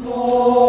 Lord.